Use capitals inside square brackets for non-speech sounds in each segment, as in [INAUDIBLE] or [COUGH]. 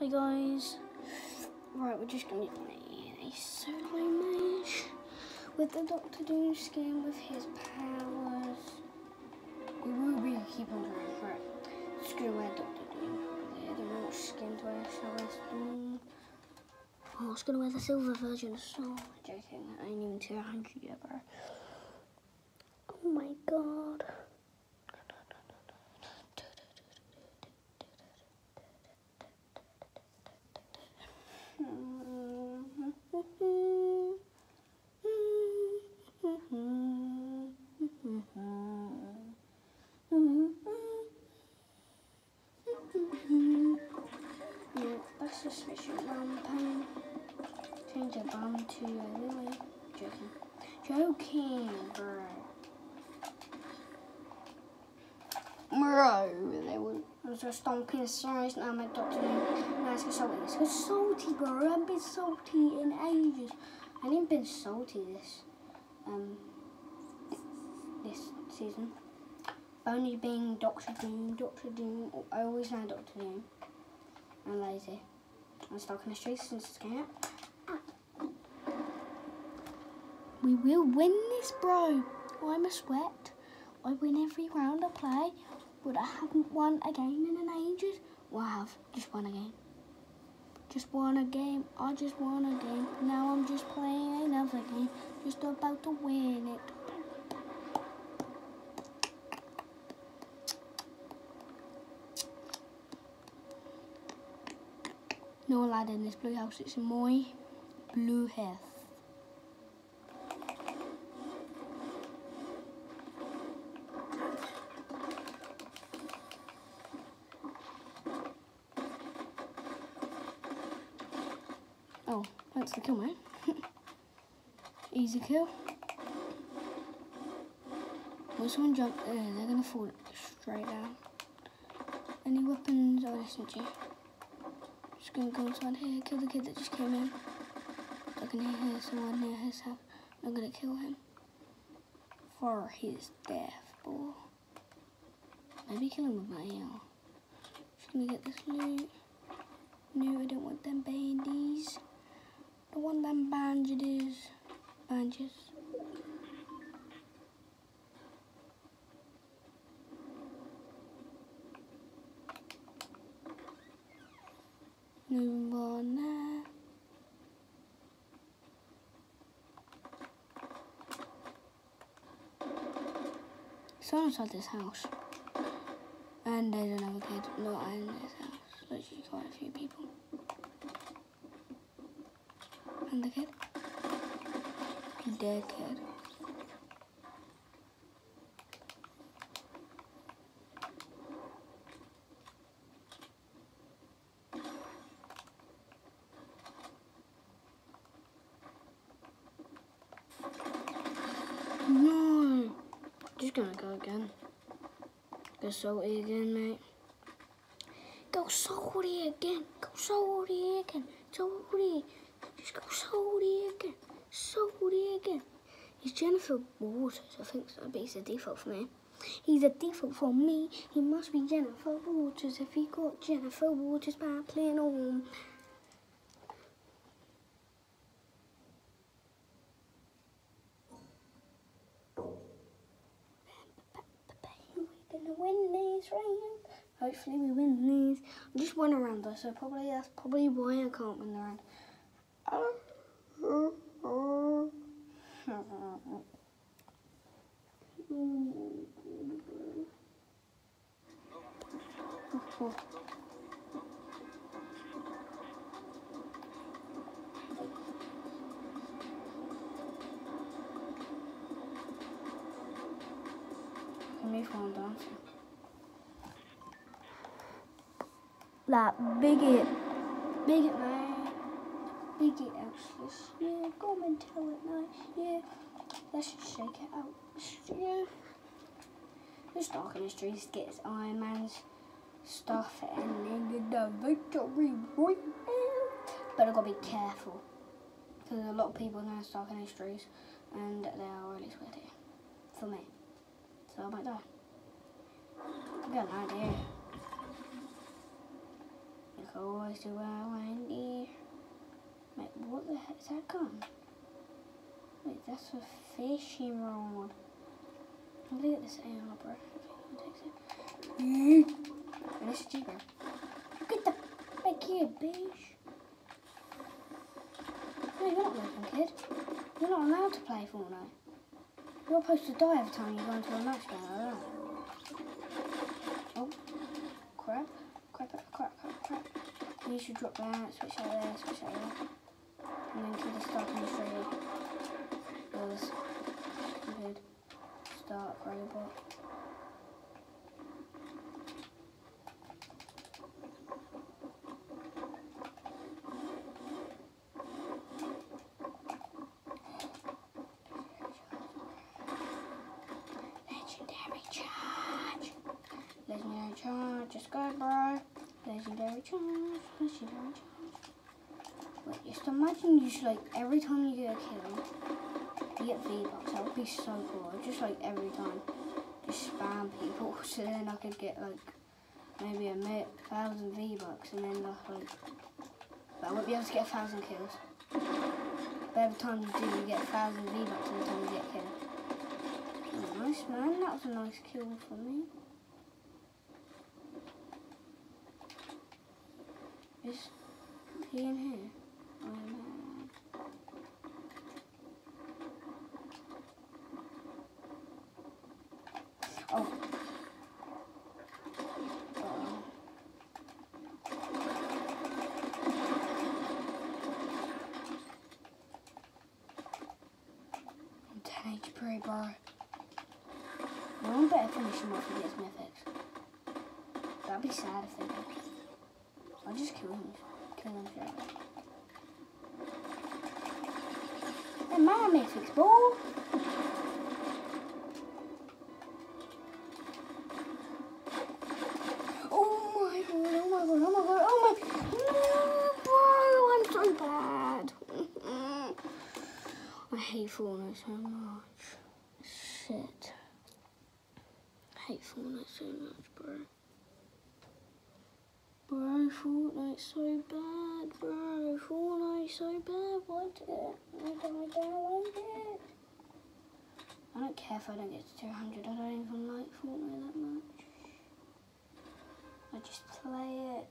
Hi guys. Right, we're just going to make a solo mage with the Doctor Doom skin with his powers. We will be keep on trying. Right, just going to wear Doctor Doom. Don't know which skin to wear. Storm? Oh, I was going to wear the silver version of Storm. Joking, I ain't even 200 yet, bro. Oh my god. Yeah, let's just switch it around pen. Change the bum to a Lily. Joking. Joking, bro. Bro, now my doctor now it's salty. It's salty bro, I haven't been salty in ages. I haven't been salty this um this season. Only being Doctor Doom, Doctor Doom, I always know Doctor Doom. I'm lazy. I'm Stark Industries since it's came out. We will win this, bro. I'm a sweat. I win every round I play, but I haven't won a game in an ages. Well, I have just won a game. Just won a game. I just won a game. Now I'm just playing another game. Just about to win it. No lad in this blue house. It's my blue heath. Oh, that's the kill, mate. Easy kill. When someone jump they're gonna fall straight down. Any weapons? Oh, listen to you. Just gonna go inside here, kill the kid that just came in. I can hear someone near his house. I'm gonna kill him for his death, boy. Maybe kill him with my arrow. Just gonna get this loot. No, I don't want them bandies. I want them bandages. Bandages. No more now. Someone inside this house. And there's another kid. Not in this house. Literally quite a few people. And the kid. Dead kid. No. Just gonna go again. Go salty again, mate. Go salty again. Go salty again. Salty. Just go salty again. Salty again. He's Jennifer Walters. I think so, but he's a default for me. He's a default for me. He must be Jennifer Walters if he got Jennifer Walters by playing on. We're gonna win these. Hopefully we win these. I just won around round though, so probably that's probably why I can't win the round. Down. That bigot. Bigot, man. Bigot useless. Yeah, go and tell it nice. Yeah. Let's just shake it out. Yeah. Just Stark Industries gets Iron Man's stuff and then get the victory right now. But I gotta be careful. Because a lot of people now Stark Industries and they are really sweaty. For me. So I might die. I've got an idea. Toys to our Wendy. Wait, what the heck is that gun? Wait, that's a fishing rod. Look at this AR, bro. And this is cheaper. Get the back here, bitch. No, you're not welcome, kid. You're not allowed to play Fortnite. You're supposed to die every time you go into a match game like that. Oh, crap. Crap, crap, crap, crap, crap. You should drop that, switch out there, switch out there. And then kill the Stark Industries. Yours. Good. Stark robot. Legendary charge. Legendary charge. Just go, bro. Legendary charge. Legendary charge. Wait, just imagine you just like every time you get a kill, you get V-Bucks. That would be so cool. Just like every time. Just spam people [LAUGHS] so then I could get like maybe a thousand V-Bucks and then like, but I won't be able to get a thousand kills. But every time you do, you get a thousand V-Bucks every time you get killed. Nice man, that was a nice kill for me. Is he in here? Oh, man. Oh. Uh-oh. I'm 10 HP, bro. No one better finish him off if he gets mythics. That'd be sad if they did. I'll just kill him. Kill him away. They're my mythics, ball. Oh my god, oh my god, oh my god, oh my No, bro, I'm so bad. I hate Fortnite so much. Shit. I hate Fortnite so much, bro. Bro, Fortnite's so bad, bro. Fortnite's so bad. What it? I don't, I it. I don't care if I don't get to 200. I don't even like Fortnite that much. I just play it.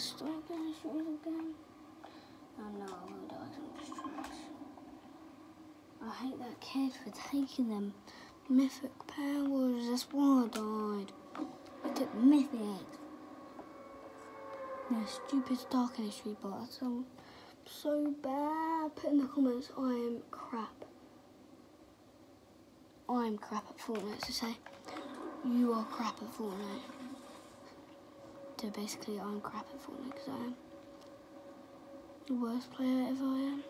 Gonna again. Oh no, I'm just trash. I hate that kid for taking them mythic powers. That's why I died. I took mythic. Yeah, stupid Stark Industry bot. That's so, bad. Put in the comments, I am crap. I'm crap at Fortnite. So say, you are crap at Fortnite. So basically, I'm crap at Fortnite because I am the worst player ever I am.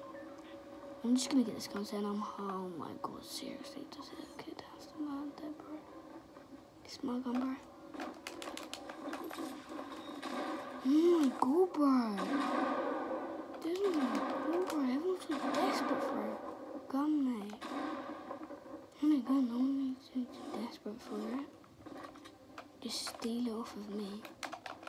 I'm just gonna get this gun and I'm oh my god, seriously, does it kid has to land there, bro? It's my gun, bro. Oh my god, bro. This is my god, bro. Everyone's so desperate for a gun, mate. Oh my god, no one needs to desperate for it. Just steal it off of me.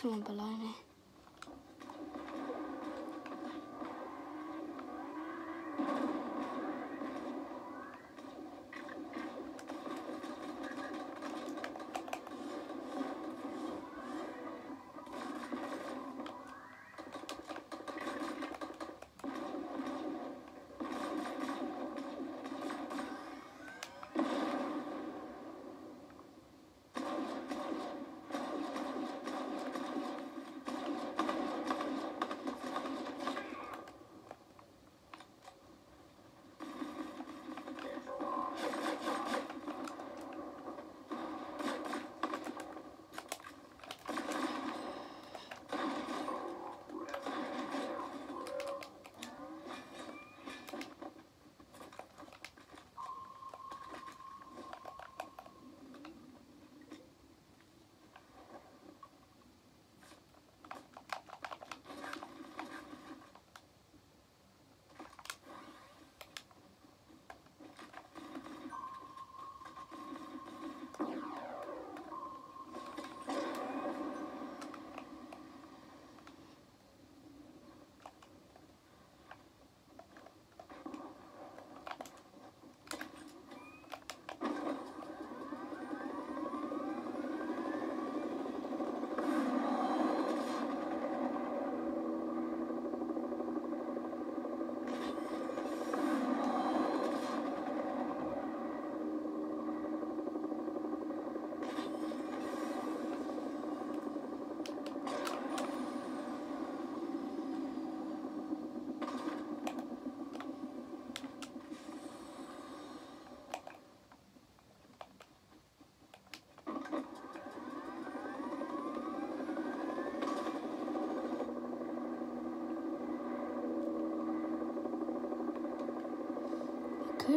Someone below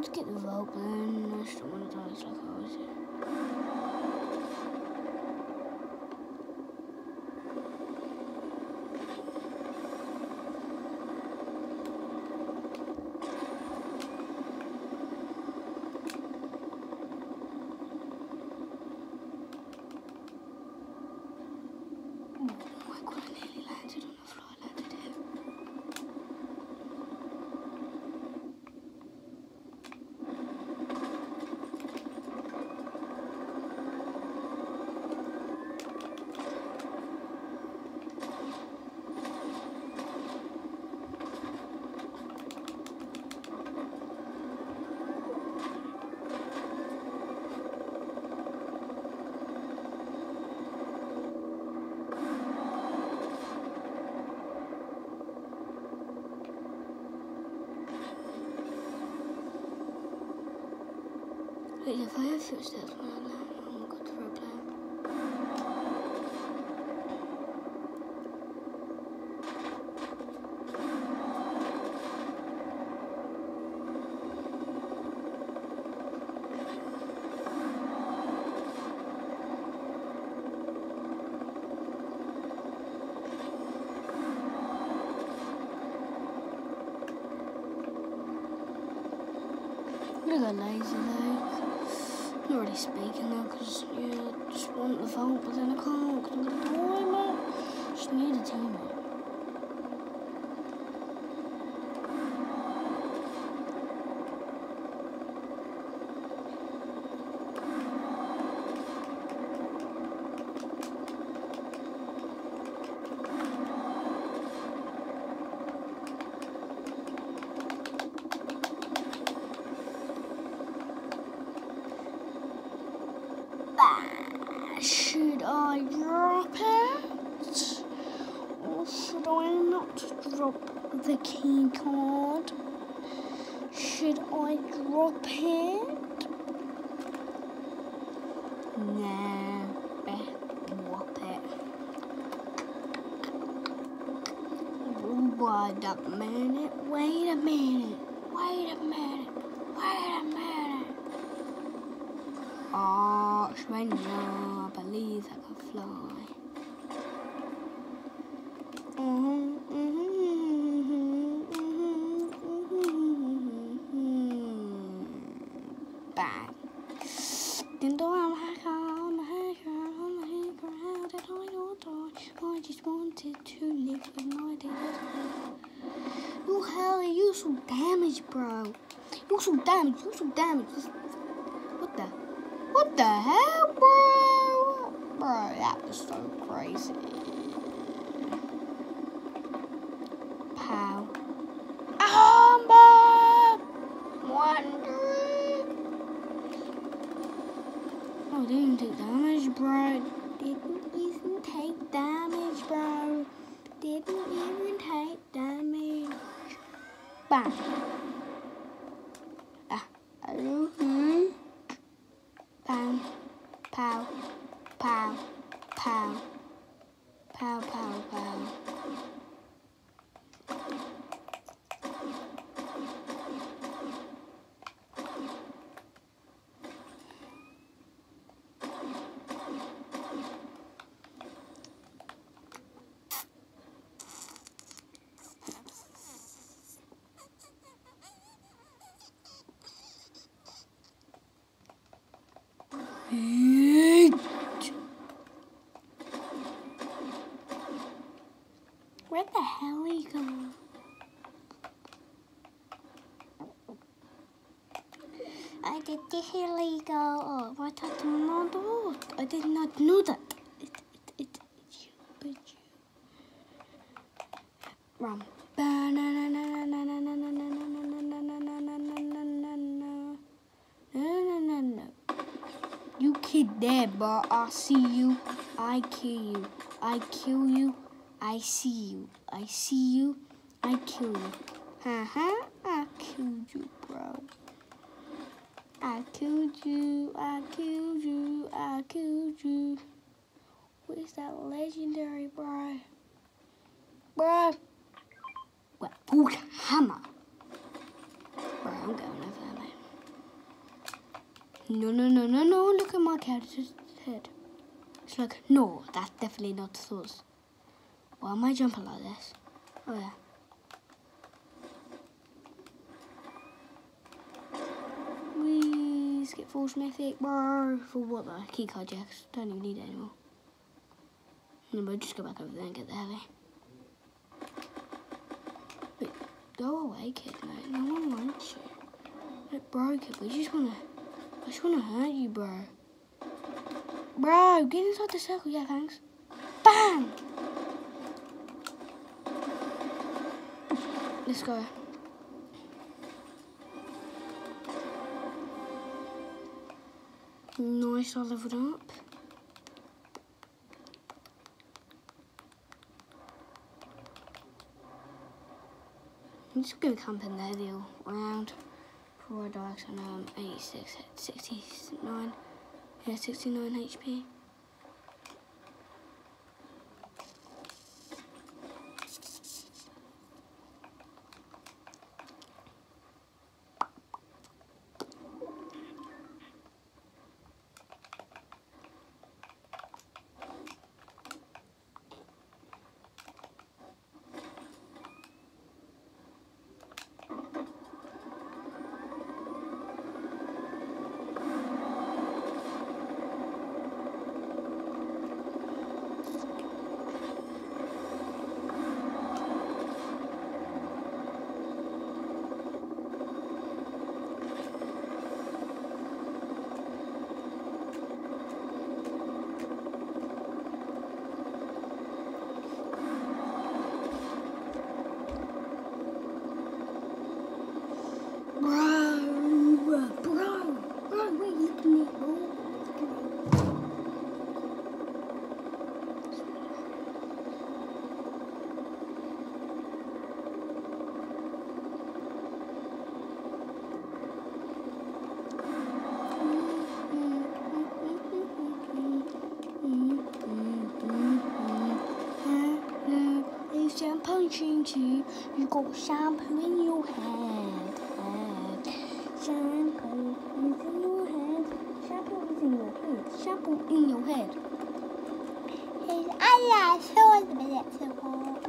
could get the but then I don't want to die Wait, if I have footsteps when I land, oh my god, the rope plan. I'm gonna go lazy though. I'm not really speaking now because yeah, I just want the vote, but then I can't because I'm gonna die, man. Just need a teammate. Should I drop it? Or should I not drop the key card? Should I drop it? Nah, drop it. Wait a minute, wait a minute, wait a minute, wait a minute. Oh, Shwenya, I believe I can fly. Mhm, mhm, mhm, mhm, mhm. Bang. Didn't do I'm a hacker, I'm a hacker, I'm a hacker, how did I not die? I also damage, bro. Also damage. You also damage. What the? What the hell, bro? Bro, that was so crazy. Pow. Amber! Wondering. Oh, didn't take damage, bro. Didn't even take damage, bro. Didn't even take damage. Bang. Ah. Mm-hmm. Bang. Pow. Pow. Pow. Pow, pow, pow. Where the hell are you going? Did the illegal. Oh, what I did not do. I did not know that. It, it, it, it's you, it's you. Rum. You kid dead, but I see you. I kill you. I kill you. I see you. I see you. I kill you. Haha, I killed you, bro. I killed you. I killed you. I killed you. Where's that legendary, bro? Bro. What? Hulk hammer. Bro, I'm going over there. No, no, no, no, no. Look at my character's head. It's like, no, that's definitely not the source. Why am I jumping like this? Oh yeah. Skip Force Mythic, bro. For what the key card jacks? Don't even need it anymore. No, but just go back over there and get the heavy. Wait, go away, kid, mate. No one wants you. Look, bro, kid, we just wanna, I just wanna hurt you, bro. Bro, get inside the circle, yeah, thanks. Bang! Let's go. Nice, I leveled up. I'm just gonna camp in there the round. Four dogs and um 86, 69, yeah 69 HP. Bro, bro, bro, wait, look at me, bro. Look at me. It's a punching tea. Shampoo in your head. head. Shampoo is in your head. Shampoo is in your head. Shampoo in your head. His eyelash bit too hard.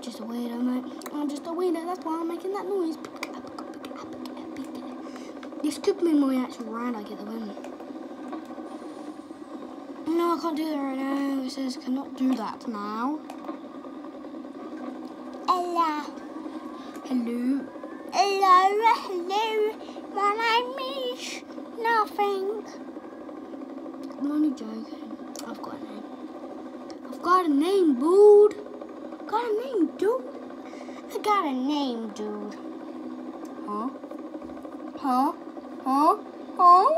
just a weirdo, mate. I'm just a weirdo. That's why I'm making that noise. Be my actual round. I get the win. No, I can't do that right now. It says cannot do that now. Hello. Hello. Hello. Hello. My name is nothing. I'm only joking. I've got a name. I've got a name, dude. Got a name, dude. I got a name, dude. Huh? Huh? Huh? Huh?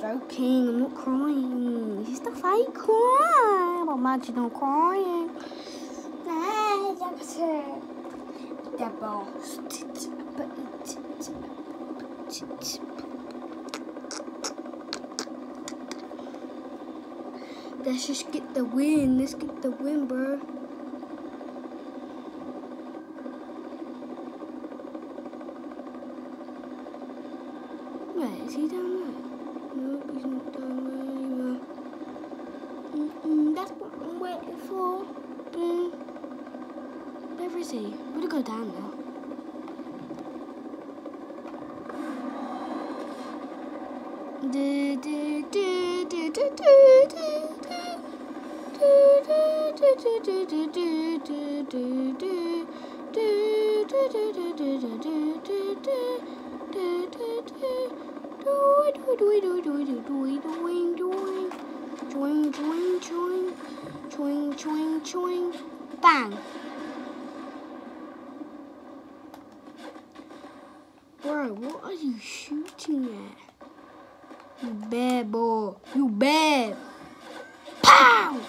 Joking, I'm not crying. It's a fake cry. I'm crying. Ah, The boss. Let's just get the win. Let's get the win, bro. Wait, is he down there? No, he's not down there either. Mm -mm, that's what I'm waiting for. Mm. He? I'm gonna go down now. Do, do, do, do, do, do, do. Bang. What are you shooting at? You bad boy. You bad. Pow!